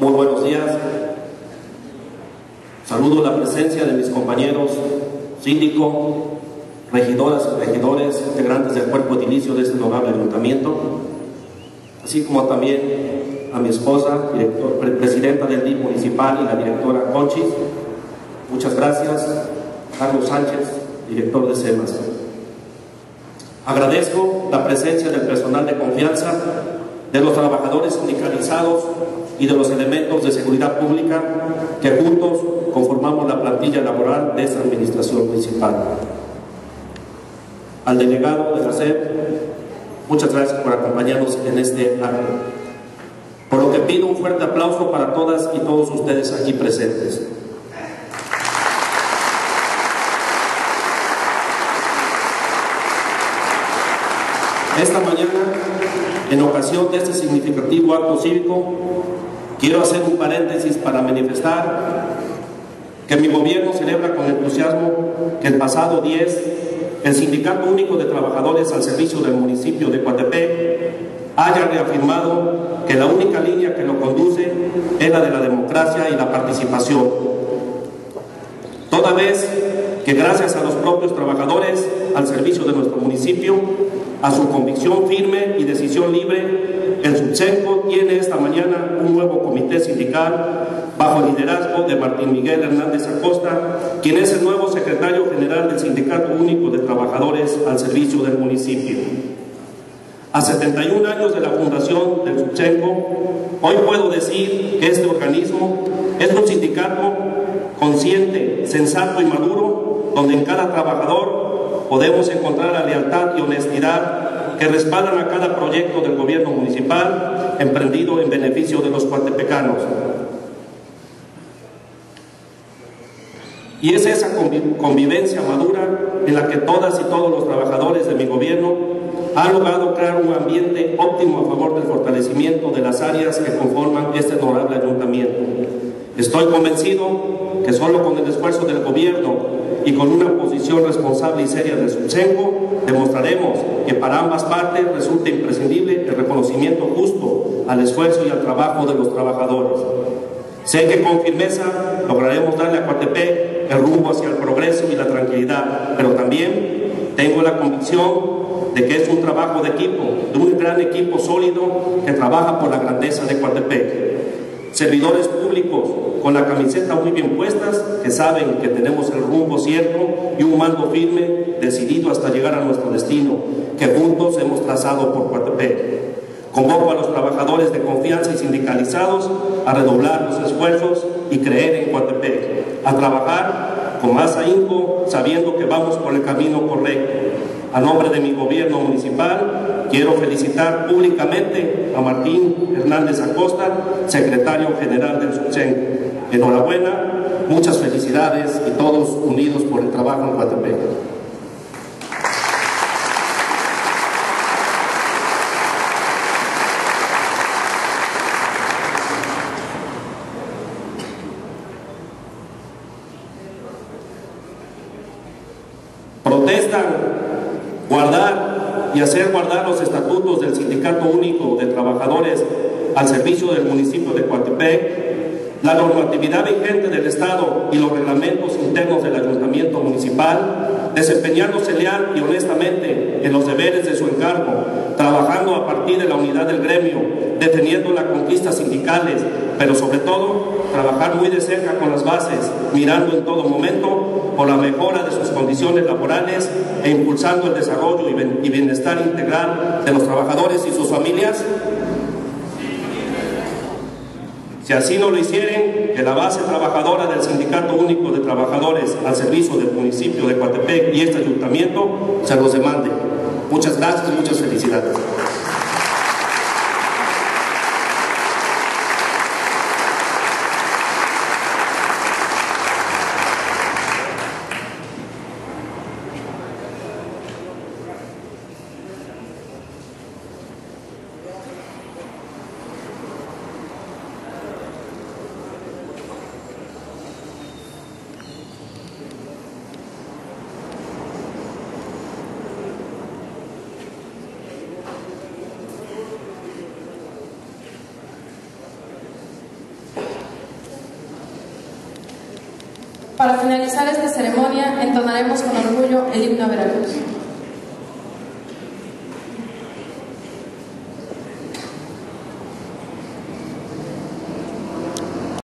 Muy buenos días. Saludo la presencia de mis compañeros síndico, regidoras y regidores, integrantes del cuerpo edilicio de este honorable ayuntamiento, así como también a mi esposa, presidenta del DIP municipal y la directora Conchis. Muchas gracias. Carlos Sánchez, director de SEMAS. Agradezco la presencia del personal de confianza, de los trabajadores sindicalizados y de los elementos de seguridad pública que juntos conformamos la plantilla laboral de esta administración municipal. Al delegado de la SEP, muchas gracias por acompañarnos en este acto. Por lo que pido un fuerte aplauso para todas y todos ustedes aquí presentes. Esta mañana, en ocasión de este significativo acto cívico, quiero hacer un paréntesis para manifestar que mi gobierno celebra con entusiasmo que el pasado 10, el Sindicato Único de Trabajadores al servicio del municipio de Coatepec haya reafirmado que la única línea que lo conduce es la de la democracia y la participación. Toda vez que gracias a los propios trabajadores al servicio de nuestro municipio, a su convicción firme y decisión libre, el Subcenco tiene esta mañana un nuevo comité sindical bajo liderazgo de Martín Miguel Hernández Acosta, quien es el nuevo secretario general del Sindicato Único de Trabajadores al servicio del municipio. A 71 años de la fundación del Subcenco, hoy puedo decir que este organismo es un sindicato consciente, sensato y maduro, donde en cada trabajador podemos encontrar la lealtad y honestidad que respaldan a cada proyecto del gobierno municipal emprendido en beneficio de los cuatepecanos. Y es esa convivencia madura en la que todas y todos los trabajadores de mi gobierno han logrado crear un ambiente óptimo a favor del fortalecimiento de las áreas que conforman este honorable ayuntamiento. Estoy convencido que solo con el esfuerzo del gobierno y con una posición responsable y seria del subsengo, demostraremos que para ambas partes resulta imprescindible el reconocimiento justo al esfuerzo y al trabajo de los trabajadores. Sé que con firmeza lograremos darle a Coatepec el rumbo hacia el progreso y la tranquilidad, pero también tengo la convicción de que es un trabajo de equipo, de un gran equipo sólido que trabaja por la grandeza de Coatepec. Servidores públicos con la camiseta muy bien puestas, que saben que tenemos el rumbo cierto y un mando firme, decidido hasta llegar a nuestro destino, que juntos hemos trazado por Coatepec. Convoco a los trabajadores de confianza y sindicalizados a redoblar los esfuerzos y creer en Coatepec, a trabajar con más ahínco, sabiendo que vamos por el camino correcto. A nombre de mi gobierno municipal, quiero felicitar públicamente a Martín Hernández Acosta, secretario general del SUBCEN. Enhorabuena, muchas felicidades y todos unidos por el trabajo en Coatepec. Protestan guardar y hacer guardar los estatutos del Sindicato Único de Trabajadores al servicio del municipio de Coatepec, la normatividad vigente del Estado y los reglamentos internos del ayuntamiento municipal, desempeñándose leal y honestamente en los deberes de su encargo, trabajando a partir de la unidad del gremio, defendiendo las conquistas sindicales, pero sobre todo trabajar muy de cerca con las bases, mirando en todo momento por la mejora de sus condiciones laborales e impulsando el desarrollo y bienestar integral de los trabajadores y sus familias, si así no lo hicieren, que la base trabajadora del Sindicato Único de Trabajadores al servicio del municipio de Coatepec y este ayuntamiento se los demande. Muchas gracias y muchas felicidades. Para finalizar esta ceremonia, entonaremos con orgullo el himno a Veracruz.